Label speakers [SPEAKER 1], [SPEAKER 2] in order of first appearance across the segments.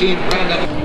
[SPEAKER 1] 19, Brandon.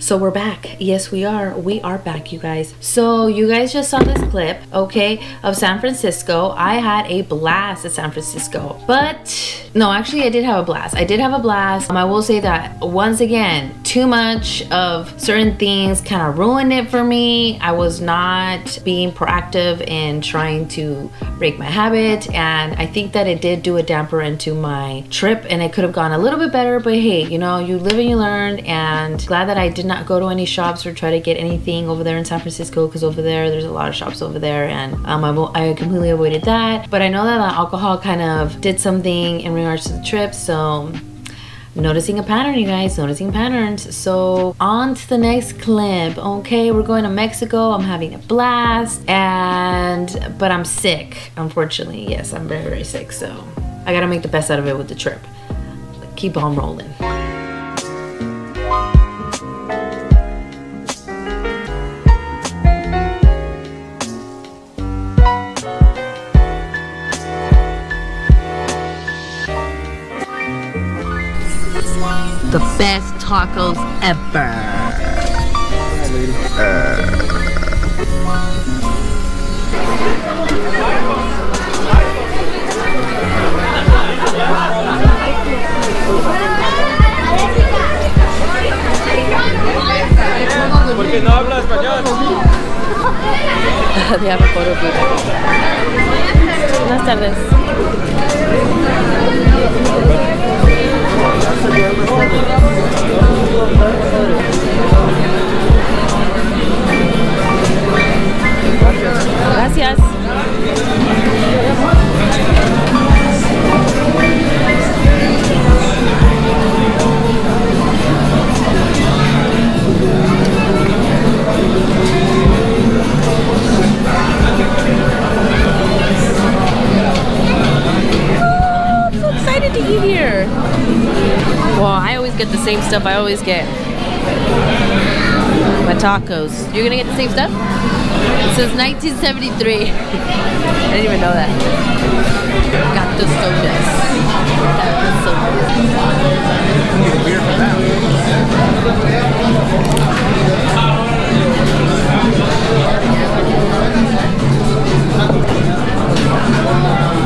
[SPEAKER 2] So we're back. Yes, we are. We are back, you guys. So you guys just saw this clip, okay, of San Francisco. I had a blast at San Francisco. But no, actually I did have a blast. I did have a blast. Um, I will say that once again, too much of certain things kind of ruined it for me. I was not being proactive in trying to break my habit and I think that it did do a damper into my trip and it could have gone a little bit better, but hey, you know, you live and you learn and glad that I did not go to any shops or try to get anything over there in San Francisco because over there there's a lot of shops over there and um, I, I completely avoided that. But I know that alcohol kind of did something in regards to the trip, so noticing a pattern you guys noticing patterns. So on to the next clip okay? We're going to mexico i'm having a blast and but i'm sick unfortunately. Yes i'm very very sick so i gotta make the best out of it with the trip. Keep on rolling tacos ever.
[SPEAKER 3] Porque no habla español.
[SPEAKER 2] Buenas tardes. Thank you. Always get. My tacos. You're gonna get the same stuff? Since 1973. I didn't even know that. Got the sodas. Got the sodas.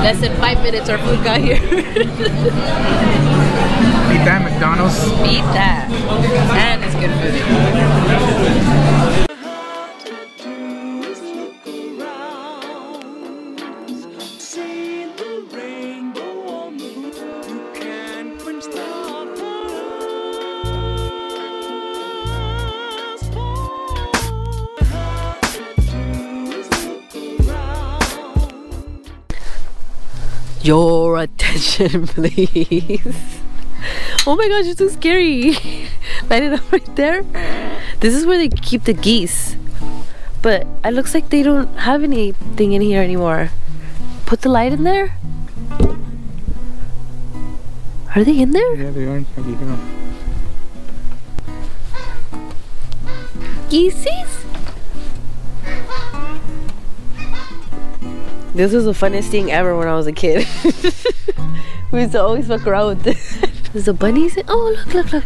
[SPEAKER 2] Less than five minutes our food got here.
[SPEAKER 3] Beat that, McDonald's.
[SPEAKER 2] Beat that. And it's good food. Your attention, please. Oh my gosh, it's so scary. Light it up right there. This is where they keep the geese. But it looks like they don't have anything in here anymore. Put the light in there? Are they in there?
[SPEAKER 3] Yeah, they are.
[SPEAKER 2] Geesees? This was the funniest thing ever when I was a kid. we used to always fuck around with this. There's a bunny. Oh, look, look, look.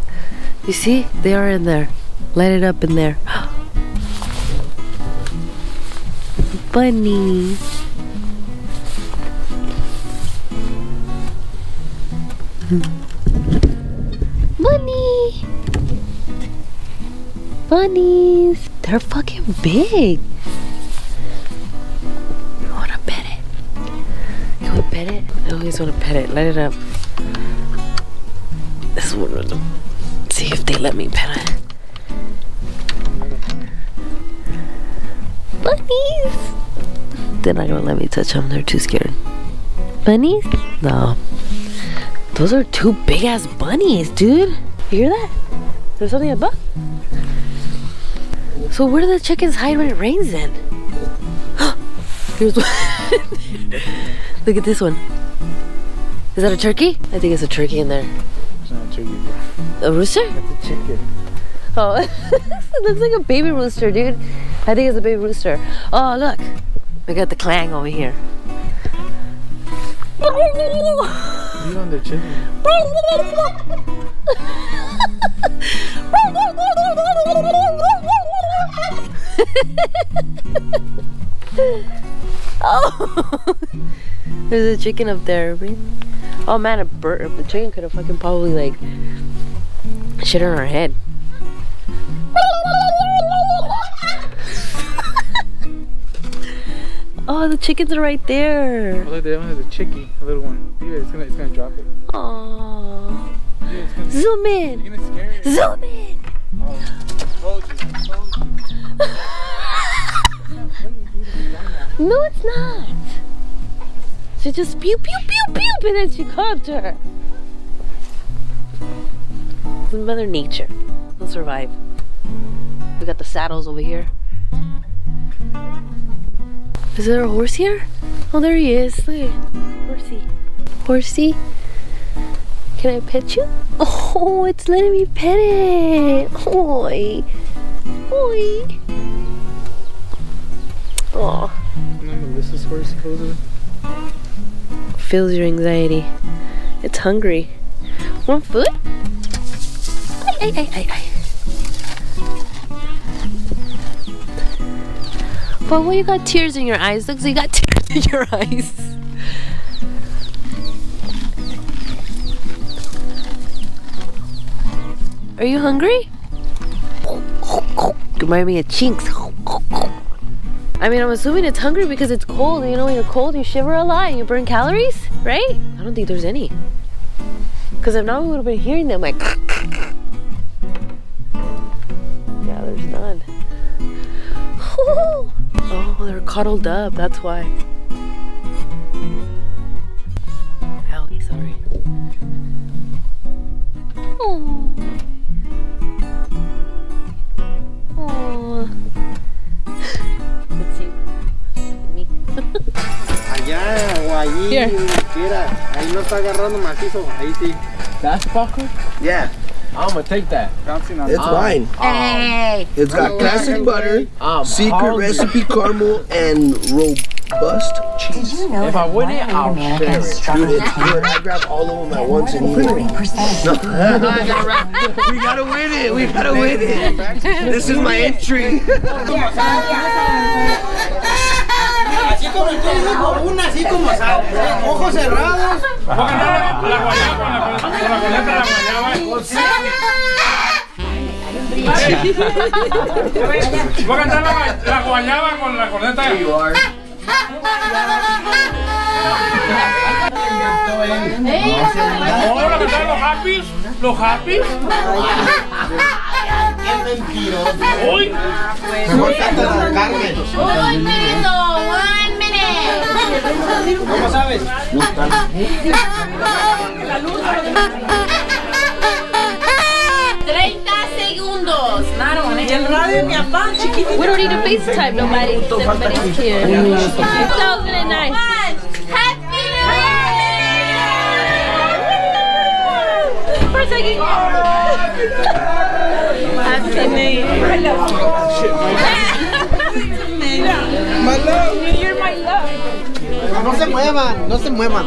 [SPEAKER 2] You see? They are in there. Light it up in there. bunny. Bunny. Bunnies. They're fucking big. Pet it? I always wanna pet it. Light it up. This is one them. See if they let me pet it. Bunnies! They're not gonna let me touch them. They're too scared. Bunnies? No. Those are two big ass bunnies, dude. You hear that? There's something above. So where do the chickens hide when it rains then? Here's one. Look at this one. Is that a turkey? I think it's a turkey in there.
[SPEAKER 3] It's not a turkey,
[SPEAKER 2] A rooster?
[SPEAKER 3] That's a chicken.
[SPEAKER 2] Oh, it looks like a baby rooster, dude. I think it's a baby rooster. Oh, look. We got the clang over here.
[SPEAKER 3] You on the.
[SPEAKER 2] oh, there's a chicken up there. Oh man, a bird, the chicken could have fucking probably like shit on our head. oh, the chickens are right there.
[SPEAKER 3] Oh, look, that one has a chickie, a little one. Yeah, it's gonna, it's gonna drop it.
[SPEAKER 2] Oh,
[SPEAKER 3] Yeah, gonna,
[SPEAKER 2] zoom in,
[SPEAKER 3] gonna scare it.
[SPEAKER 2] zoom in.
[SPEAKER 3] Oh,
[SPEAKER 2] No, it's not. She just pew pew pew pew, and then she to her. Mother Nature. They'll survive. We got the saddles over here. Is there a horse here? Oh, there he is. Look, horsey. Horsey. Can I pet you? Oh, it's letting me pet it. Oi. Oi. Oh.
[SPEAKER 3] Know supposedly?
[SPEAKER 2] Feels your anxiety. It's hungry. One foot? Ay, ay, ay, ay, ay. But why you got tears in your eyes? Looks like you got tears in your eyes. Are you hungry? Remind me of chinks. I mean, I'm assuming it's hungry because it's cold. You know, when you're cold, you shiver a lot and you burn calories, right? I don't think there's any. Because if not, we would have been hearing them like. yeah, there's none. oh, they're cuddled up. That's why. Owie, sorry. Oh.
[SPEAKER 4] Allá o allí,
[SPEAKER 2] Here.
[SPEAKER 4] quiera. Ahí no está agarrando macizo. Ahí sí.
[SPEAKER 5] That's fucker?
[SPEAKER 4] Yeah,
[SPEAKER 5] I'm gonna take that.
[SPEAKER 3] Bouncing on
[SPEAKER 6] It's um, mine.
[SPEAKER 2] Um, hey!
[SPEAKER 6] It's got classic butter,
[SPEAKER 5] I'm
[SPEAKER 6] secret
[SPEAKER 5] hungry.
[SPEAKER 6] recipe caramel, and robust cheese.
[SPEAKER 5] Did you know If I win it, I'll share it.
[SPEAKER 6] Dude, it's good. I grab all of them at once and eat them. we gotta win it. We gotta win it. This is my entry.
[SPEAKER 4] Como tú, hijo, una así como sal. Ojos cerrados.
[SPEAKER 7] La guayaba, con la, la, con la coleta de la guayaba. Voy a cantar la, gua- la guayaba con la corneta. Vamos a cantar los happies. Los happies. Uy.
[SPEAKER 4] Mejor canta la.
[SPEAKER 8] Un minuto, one minute.
[SPEAKER 4] ¿Cómo sabes?
[SPEAKER 8] 30 segundos. Not on it.
[SPEAKER 2] We don't need to FaceTime nobody. Everybody's here. 2009.
[SPEAKER 8] Happy
[SPEAKER 2] For a second.
[SPEAKER 4] No se muevan, no se muevan.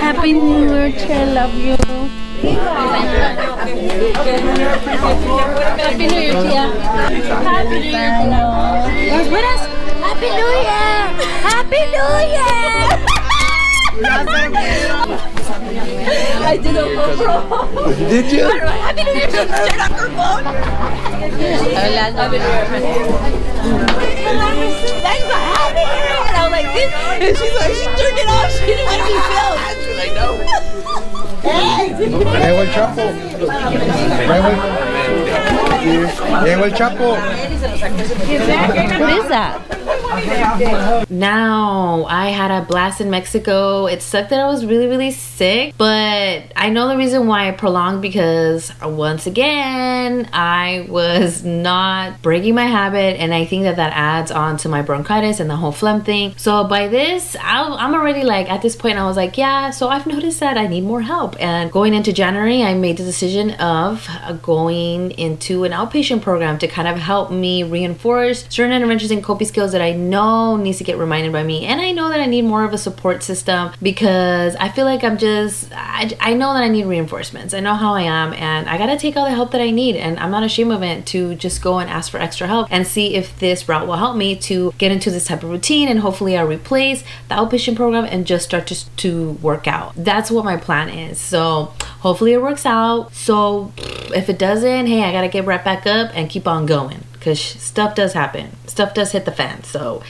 [SPEAKER 2] Happy New Year, I love you. Happy New Year. Happy New Year. Happy New Year. Happy New Year. Did
[SPEAKER 6] you?
[SPEAKER 2] Happy New Year. Turn off her phone. Happy New Year. Thanks, Happy New Year. And I was like, this. And she's like, she turned it off. She didn't want to be filmed. She's like, no.
[SPEAKER 3] Llegó el Chapo. Llegó el, llegó el Chapo.
[SPEAKER 2] What is that?
[SPEAKER 9] Now, I had a blast in Mexico. It sucked that I was really, really sick, but I know the reason why I prolonged because once again, I was not breaking my habit, and I think that that adds on to my bronchitis and the whole phlegm thing. So, by this, I, I'm already like at this point, I was like, yeah, so I've noticed that I need more help. And going into January, I made the decision of going into an outpatient program to kind of help me reinforce certain interventions and coping skills that I know needs to get reminded by me. And I know that I need more of a support system because I feel like I'm just, I, I know that I need reinforcements. I know how I am and I gotta take all the help that I need. And I'm not ashamed of it to just go and ask for extra help and see if this route will help me to get into this type of routine and hopefully I'll replace the outpatient program and just start to, to work out. That's what my plan is. So hopefully it works out. So if it doesn't, hey, I gotta get right back up and keep on going because stuff does happen. Stuff does hit the fan. So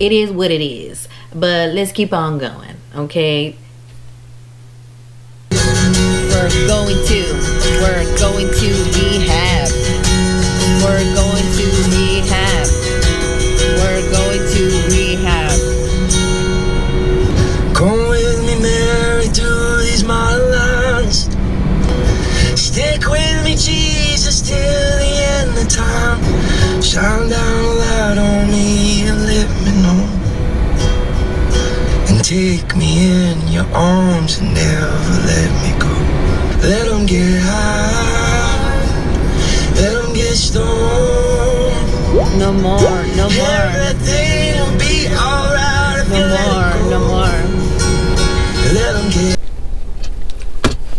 [SPEAKER 9] it is what it is. But let's keep on going, okay?
[SPEAKER 5] We're going to, we're going to rehab. We're going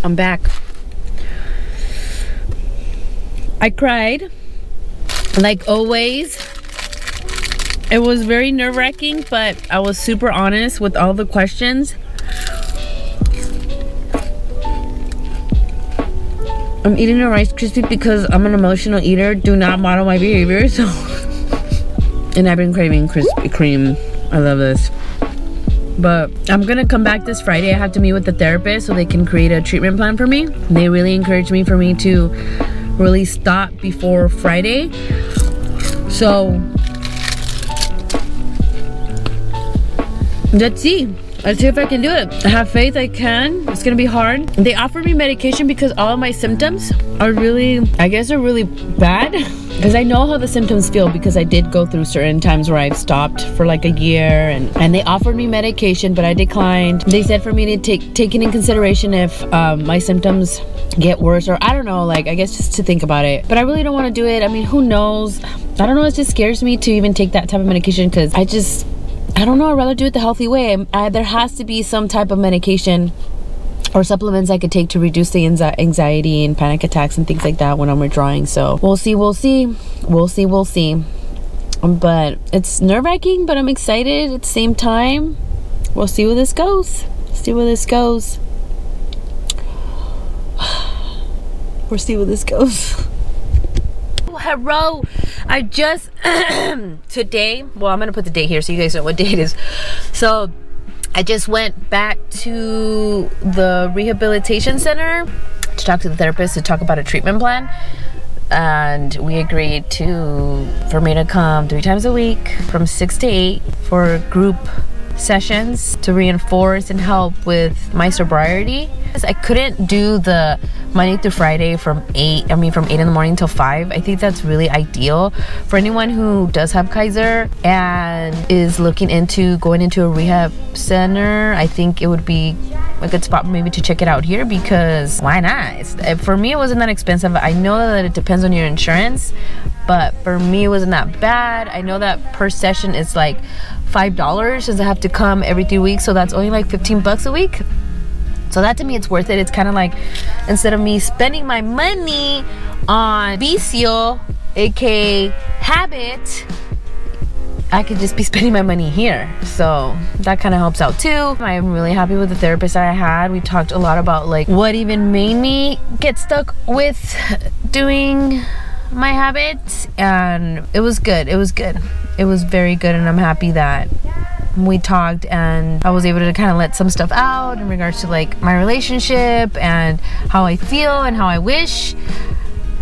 [SPEAKER 2] I'm back. I cried, like always. It was very nerve wracking, but I was super honest with all the questions. I'm eating a Rice Krispie because I'm an emotional eater. Do not model my behavior. So, and I've been craving Krispy Kreme. I love this. But I'm gonna come back this Friday. I have to meet with the therapist so they can create a treatment plan for me. They really encouraged me for me to really stop before Friday. So let's see. Let's see if I can do it. I have faith I can. It's gonna be hard. They offered me medication because all of my symptoms are really, I guess, are really bad. Because I know how the symptoms feel because I did go through certain times where I've stopped for like a year and, and they offered me medication, but I declined. They said for me to take it in consideration if um, my symptoms get worse or I don't know, like I guess just to think about it. But I really don't want to do it. I mean, who knows? I don't know. It just scares me to even take that type of medication because I just I don't know. I'd rather do it the healthy way. Um, I, there has to be some type of medication or supplements I could take to reduce the anxiety and panic attacks and things like that when I'm withdrawing. So we'll see, we'll see, we'll see, we'll see. Um, but it's nerve wracking, but I'm excited at the same time. We'll see where this goes. See where this goes. We'll see where this goes. Hello, I just today. Well, I'm gonna put the date here so you guys know what date it is. So I just went back to the rehabilitation center to talk to the therapist to talk about a treatment plan. And we agreed to for me to come three times a week from six to eight for group sessions to reinforce and help with my sobriety. I couldn't do the Monday through Friday from 8, I mean from 8 in the morning till 5. I think that's really ideal for anyone who does have Kaiser and is looking into going into a rehab center. I think it would be a good spot maybe to check it out here because why not? It's, for me, it wasn't that expensive. I know that it depends on your insurance, but for me, it wasn't that bad. I know that per session is like five dollars since I have to come every three weeks, so that's only like 15 bucks a week. So that to me, it's worth it. It's kind of like instead of me spending my money on Vicio, aka Habit, I could just be spending my money here. So that kind of helps out too. I'm really happy with the therapist I had. We talked a lot about like what even made me get stuck with doing my habits and it was good. It was good. It was very good and I'm happy that we talked and I was able to kind of let some stuff out in regards to like my relationship and how I feel and how I wish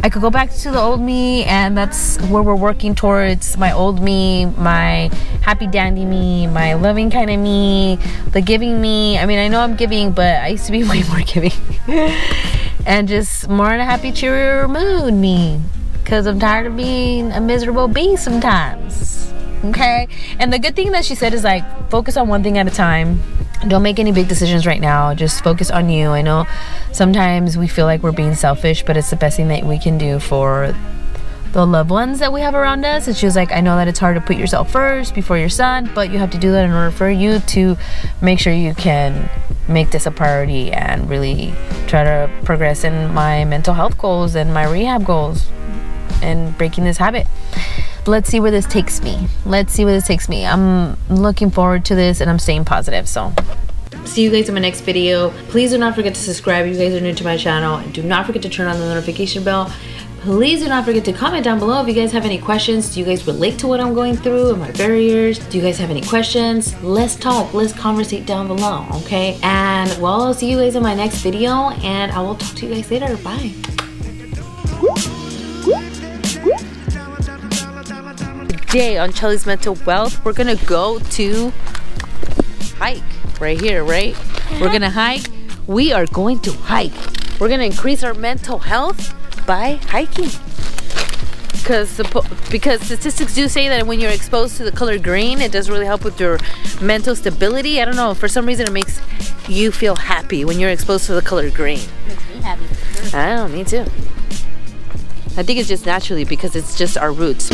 [SPEAKER 2] I could go back to the old me, and that's where we're working towards my old me, my happy dandy me, my loving kind of me, the giving me. I mean, I know I'm giving, but I used to be way more giving. and just more in a happy, cheerier mood me. Because I'm tired of being a miserable bee sometimes. Okay? And the good thing that she said is like, focus on one thing at a time don't make any big decisions right now. Just focus on you. I know sometimes we feel like we're being selfish, but it's the best thing that we can do for the loved ones that we have around us. And she was like, I know that it's hard to put yourself first before your son, but you have to do that in order for you to make sure you can make this a priority and really try to progress in my mental health goals and my rehab goals and breaking this habit let's see where this takes me. Let's see where this takes me. I'm looking forward to this and I'm staying positive. So see you guys in my next video. Please do not forget to subscribe if you guys are new to my channel. Do not forget to turn on the notification bell. Please do not forget to comment down below if you guys have any questions. Do you guys relate to what I'm going through and my barriers? Do you guys have any questions? Let's talk. Let's conversate down below, okay? And well, I'll see you guys in my next video and I will talk to you guys later. Bye. Today on Chely's Mental Wealth, we're gonna go to hike right here, right? We're gonna hike. We are going to hike. We're gonna increase our mental health by hiking. Because because statistics do say that when you're exposed to the color green, it does really help with your mental stability. I don't know, for some reason it makes you feel happy when you're exposed to the color green.
[SPEAKER 10] Makes me happy.
[SPEAKER 2] I know, me too. I think it's just naturally because it's just our roots.